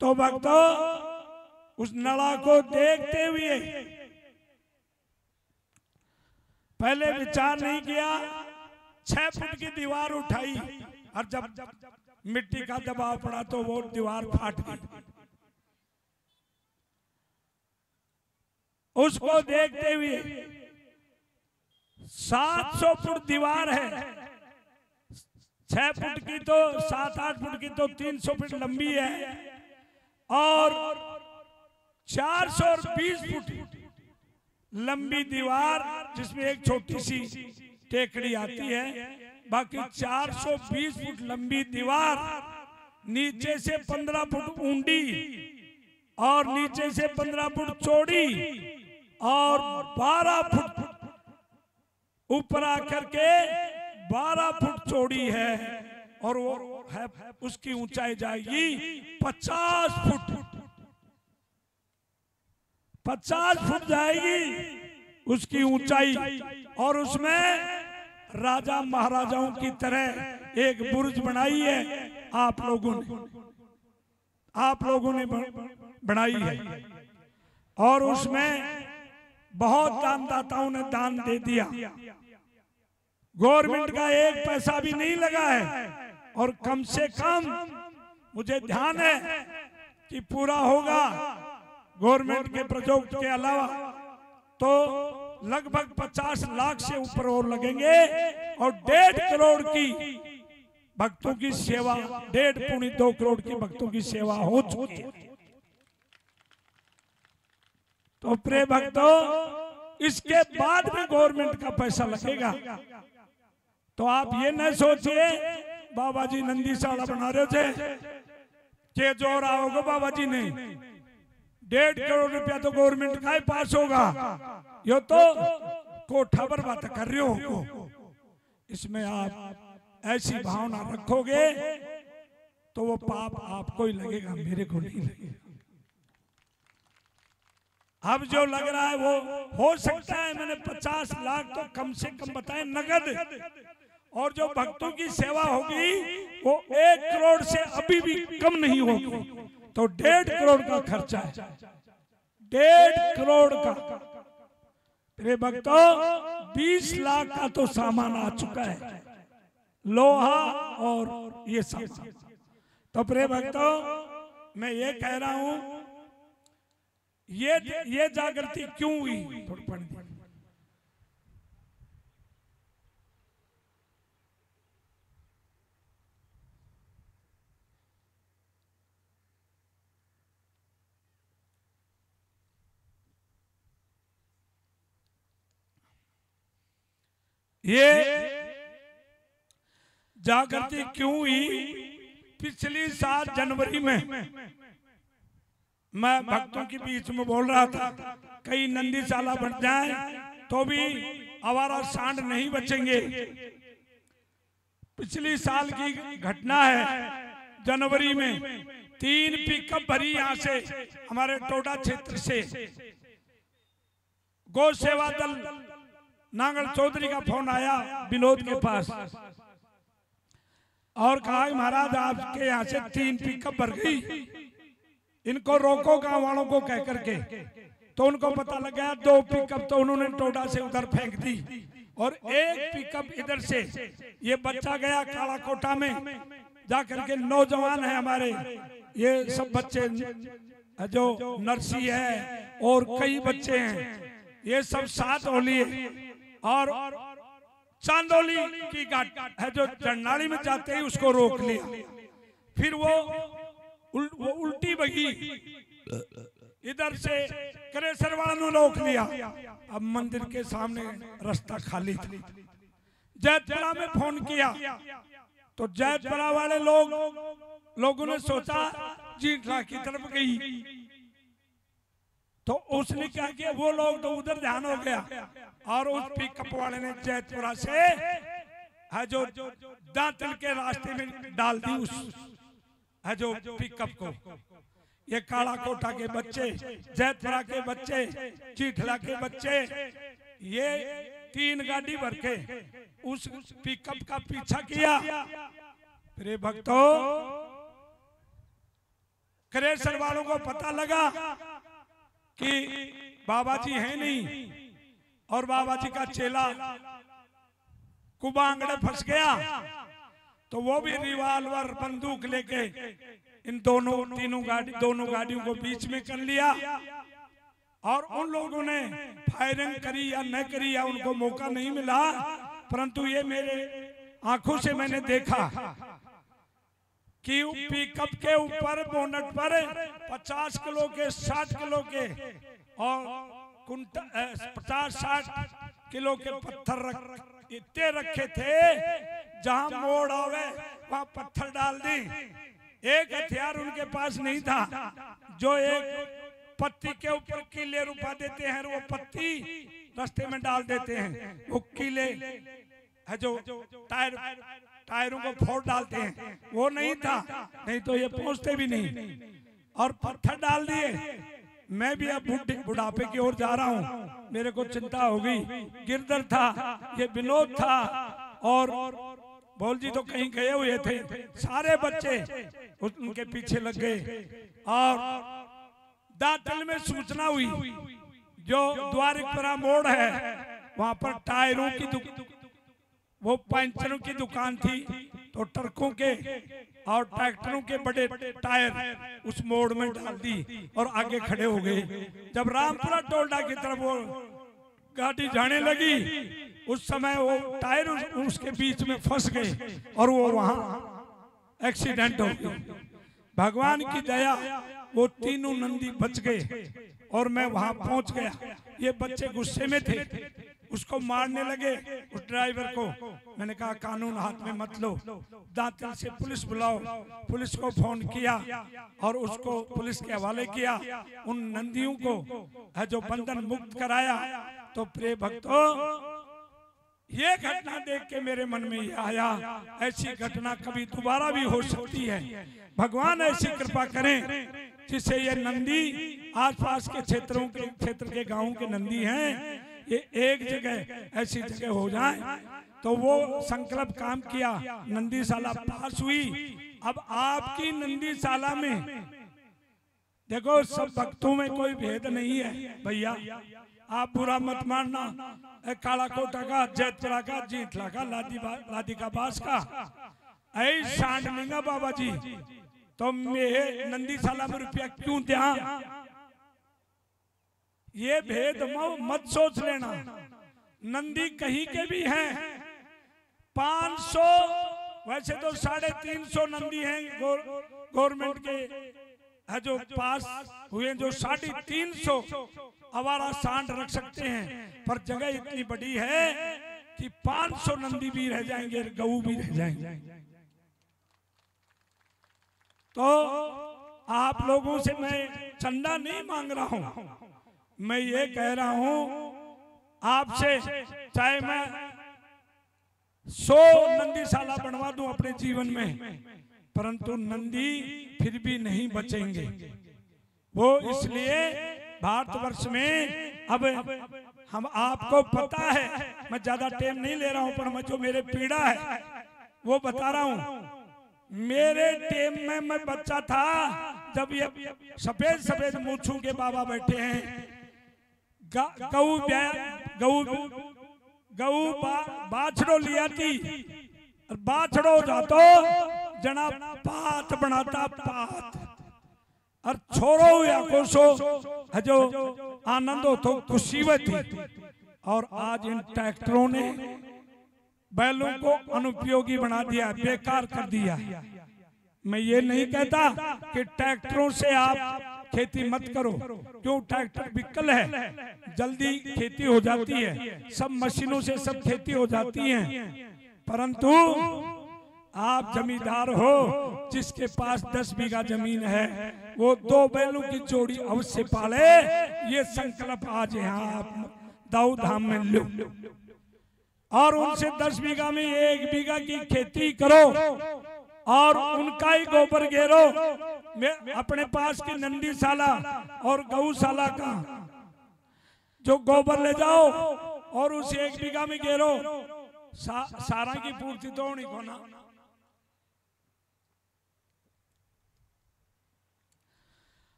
तो भक्तों, उस नड़ा को देखते हुए पहले विचार नहीं किया, छह फुट की दीवार उठाई और जब मिट्टी का दबाव पड़ा तो वो दीवार फाट गई। उसको देखते हुए 700 फुट दीवार है। छह फुट की तो सात आठ फुट की तो 300 फुट लंबी है। और 420 फुट लंबी दीवार जिसमें एक छोटी सी टेकड़ी आती है। बाकी 420 फुट लंबी दीवार नीचे से 15 फुट ऊंडी और नीचे से 15 फुट चौड़ी और 12 फुट ऊपर आकर के 12 फुट चौड़ी है और वो है उसकी ऊंचाई जाएगी 50 फुट। 50 फुट जाएगी उसकी ऊंचाई और उसमें राजा महाराजाओं की तरह एक बुर्ज बनाई है आप लोगों ने। आप लोगों ने बनाई है। और उसमें बहुत दानदाताओं ने दान दे दिया। गवर्नमेंट का एक पैसा भी नहीं लगा है। और कम से कम मुझे ध्यान है कि पूरा होगा गवर्नमेंट के प्रोजेक्ट के अलावा। तो लगभग 50 लाख से ऊपर और लगेंगे और डेढ़ करोड़ की भक्तों की सेवा डेढ़ पुणी दो करोड़ की भक्तों की सेवा हो चुकी तो प्रे भक्तों इसके बाद में गवर्नमेंट का पैसा लगेगा। तो आप ये न सोचिए बाबा जी नंदी बना रहे थे। के ज़ोर आओगे बाबा जी ने डेढ़ करोड़ रुपया तो गवर्नमेंट का ही पास होगा। यो तो कोठा पर बात कर रहे हो। इसमें आप ऐसी भावना रखोगे तो वो पाप आपको ही लगेगा मेरे को नहीं लगेगा। अब जो लग रहा है वो हो सकता है मैंने पचास लाख तो कम से कम बताए नगद। और जो भक्तों की सेवा होगी वो एक करोड़ से अभी भी कम नहीं होगी। तो डेढ़ करोड़ का खर्चा है। डेढ़ करोड़ का। मेरे भक्तों बीस लाख का तो सामान आ चुका है। लोहा और ये सामान। तो प्रे भक्तों मैं ये कह रहा हूँ ये ये जागृति क्यों हुई? ये जागृति क्यों हुई? पिछली साल जनवरी में मैं भक्तों के बीच में बोल रहा था कई नंदीशाला बन जाए तो भी आवारा सांड नहीं बचेंगे। पिछली साल की घटना है, जनवरी में तीन पिकअप भरी यहाँ से, हमारे टोडा क्षेत्र से। गौ सेवा दल नांगल चौधरी का फ़ोन आया विनोद के पास। और कहा महाराज आपके यहाँ से तीन पिकअप भर गई इनको रोको गाँव वालों को कह करके। तो उनको पता लग गया दो पिकअप तो उन्होंने टोडा से उधर फेंक दी। और एक पिकअप इधर से ये बच्चा गया काला कोटा में। जाकर के नौजवान है हमारे। ये सब बच्चे जो नर्सी है और कई बच्चे हैं। ये सब साथ होली और चांदोली की गाट है जो जंडाली में जाते ही उसको रोक लिया। फिर वो वो उल्टी बगी इधर से करेसर वालों ने रोक लिया। अब मंदिर के सामने रास्ता खाली था। जैतपुरा में फ़ोन किया। तो जैतपुरा वाले लोग, लोगों ने सोचा जीठा की तरफ़ गई। तो उसने क्या किया? वो लोग तो उधर ध्यान हो गया। और उस पिकअप वाले ने जैतपुरा से है जो दांतल के रास्ते में डाल दी उस है जो पिकअप को। ये काला कोटा के बच्चे जैतपुरा के बच्चे चीठला के बच्चे, ये तीन गाड़ी भर के उस पिकअप का पीछा किया। प्रिय भक्तों क्रेशर वालों को पता लगा कि बाबा जी हैं नहीं। और बाबा जी का चेला कुबांगड़े फंस गया। तो वो भी रिवाल्वर बंदूक लेके इन दोनों तीनों गाड़ी दोनों गाड़ियों को बीच में कर लिया। और उन लोगों ने फायरिंग करी या न करी या उनको मौका नहीं मिला। परंतु ये मेरे आँखों से मैंने देखा। कि पिकअप के ऊपर बोनट पर 50 किलो के 60 किलो के, और पचास, साठ किलो के पत्थर रख, इतने रखे थे, जहाँ मोड़ आवे, वहाँ पत्थर डाल दी। एक हथियार उनके पास नहीं था, जो एक पत्ती के ऊपर किले रुपा देते हैं वो पत्ती रास्ते में डाल देते हैं। वो किले, है जो टायर टायरों को फोड़ डालते हैं। वो नहीं था। नहीं तो ये पहुँचते भी नहीं। और पत्थर डाल दिए। मैं भी अब बुढ़ापे की ओर जा रहा हूँ। मेरे को चिंता हो गई। गिरधर था। ये विनोद था। और बोल जी तो कहीं गए हुए थे। सारे बच्चे उनके पीछे लग गए। और दातल में सूचना हुई। जो द्वारिकपुरा मोड़ है वहाँ पर टायरों की वो पंचरों की दुकान थी तो ट्रकों के और ट्रैक्टरों के बड़े टायर उस मोड़ में डाल दी और आगे खड़े हो गए। जब रामपुरा टोलडा की तरफ़ वो गाड़ी जाने लगी उस समय वो टायर उस, उसके बीच में फंस गए और वो वहाँ एक्सीडेंट हो गया। भगवान की दया वो तीनों नंदी बच गए और मैं वहाँ पहुँच गया। ये बच्चे गुस्से में थे। उसको मारने लगे उस ड्राइवर को। मैंने कहा, कानून हाथ में मत लो। दांतल से पुलिस बुलाओ। पुलिस को फ़ोन किया और उसको पुलिस के हवाले किया। उन नंदियों को है जो बंधन मुक्त कराया। तो प्रे भक्तों, ये घटना देख के मेरे मन में ये आया, ऐसी घटना कभी दोबारा भी हो सकती है। भगवान ऐसी कृपा करें, जिससे ये नंदी आसपास के क्षेत्रों के क्षेत्र के गाँवों के नंदी हैं। ये एक जगह ऐसी जगह हो जाए। तो वो संकल्प काम किया। नंदीशाला पास हुई। अब आपकी नंदीशाला में देखो, सब भक्तों में कोई भेद नहीं है। भैया, आप बुरा मत मानना। काला कोटा का जैतपुरा का, जीतला का, लादी लादी का बास का। ऐ सांड बाबा जी तो मैं नंदीशाला में रुपया क्यों दिया? ये भेद मत सोच लेना। नंदी कहीं के भी हैं। पाँच सौ, वैसे तो साढ़े तीन सौ नंदी हैं गवर्नमेंट के। है जो पास हुए जो साढ़े तीन सौ अवारा सांड रख सकते हैं। पर जगह इतनी बड़ी है कि पाँच सौ नंदी भी रह जाएँगे गऊ भी रह जाएँगे। तो आप लोगों से मैं चंदा नहीं मांग रहा हूँ। मैं ये कह रहा हूँ, आपसे चाहे मैं सौ नंदीशाला बनवा दूँ अपने जीवन में, परंतु नंदी फिर भी नहीं बचेंगे। वो इसलिए भारतवर्ष में अब हम आपको पता है, मैं ज़्यादा टाइम नहीं ले रहा हूँ, पर मैं जो मेरे पीड़ा है, वो बता रहा हूँ। मेरे टेम में मैं बच्चा था, जब ये सफ़ेद सफ़ेद मूछू के बाबा बैठे हैं गऊ गऊ गऊ बाछड़ो लिया थी बाछड़ो जातो, जना पात बनाता पात। और छोरो या कोसो जो आनंद हो तो खुशी थी और आज इन ट्रैक्टरों ने बैलों को अनुपयोगी बना दिया, बेकार कर दिया। मैं ये नहीं कहता कि ट्रैक्टरों से आप खेती मत करो क्यों ट्रैक्टर विकल है? जल्दी खेती हो जाती है। सब मशीनों से सब खेती हो जाती है। परंतु आप जमींदार हो जिसके पास दस बीघा ज़मीन है वो दो बैलों की जोड़ी अवश्य पाले। ये संकल्प आज यहाँ आप दाऊ धाम में लो। और उनसे दस बीघा में एक बीघा की खेती करो। और उनका ही गोबर घेरो। मैं अपने पास की नंदी नंदीशाला और गौशाला का जो गोबर ले जाओ और उसे एक बीघा में घेरो। सा, सारा की पूर्ति तो होनी को ना।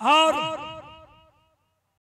और